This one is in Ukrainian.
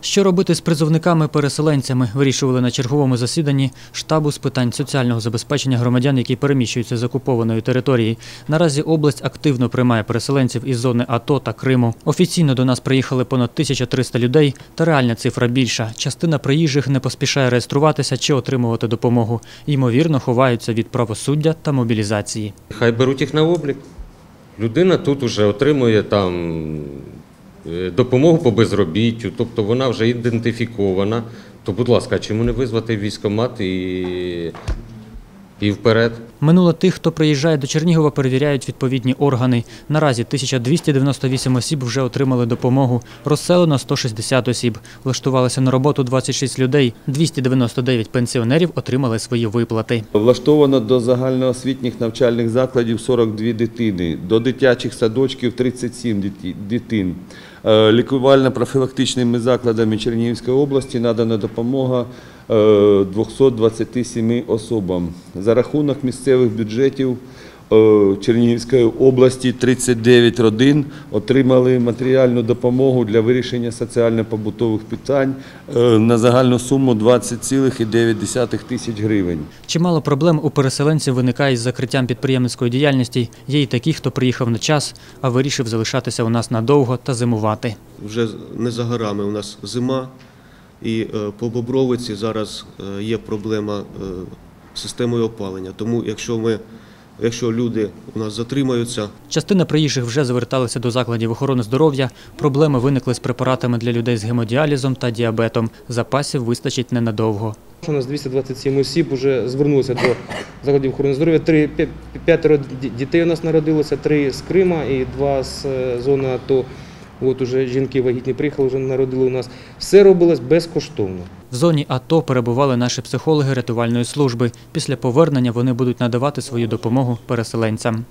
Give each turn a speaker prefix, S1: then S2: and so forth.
S1: Що робити з призовниками-переселенцями, вирішували на черговому засіданні штабу з питань соціального забезпечення громадян, які переміщуються з окупованої території. Наразі область активно приймає переселенців із зони АТО та Криму. Офіційно до нас приїхали понад 1300 людей, та реальна цифра більша. Частина приїжджих не поспішає реєструватися чи отримувати допомогу. Ймовірно, ховаються від правосуддя та мобілізації.
S2: Хай беруть їх на облік. Людина тут вже отримує там допомогу по безробіттю, тобто вона вже ідентифікована. То, будь ласка, чому не визвати військомат і, і вперед?
S1: Минуло тих, хто приїжджає до Чернігова, перевіряють відповідні органи. Наразі 1298 осіб вже отримали допомогу. Розселено 160 осіб. Влаштувалися на роботу 26 людей. 299 пенсіонерів отримали свої виплати.
S3: Влаштовано до загальноосвітніх навчальних закладів 42 дитини, до дитячих садочків 37 диті- дитин. Е, Лікувально-профілактичними закладами Чернігівської області надана допомога 227 особам. За рахунок місцевих бюджетів е, Чернігівської області 39 родин отримали матеріальну допомогу для вирішення соціально-побутових питань е, на загальну суму 20,9 тисяч гривень.
S1: Чимало проблем у переселенців виникає із закриттям підприємницької діяльності. Є й такі, хто приїхав на час, а вирішив залишатися у нас надовго та зимувати.
S4: Вже не за горами у нас зима, і е, по Бобровиці зараз е, є проблема е, з системою опалення. Тому якщо ми, якщо люди у нас затримаються,
S1: Частина приїжджих вже зверталися до закладів охорони здоров'я. Проблеми виникли з препаратами для людей з гемодіалізом та діабетом. Запасів вистачить ненадовго.
S5: У нас 227 осіб вже звернулося до закладів охорони здоров'я. Три п'ятеро дітей у нас народилося, три з Крима і два з зони АТО. От уже жінки вагітні приїхали, вже народили у нас. Все робилось безкоштовно.
S1: В зоні АТО перебували наші психологи рятувальної служби. Після повернення вони будуть надавати свою допомогу переселенцям.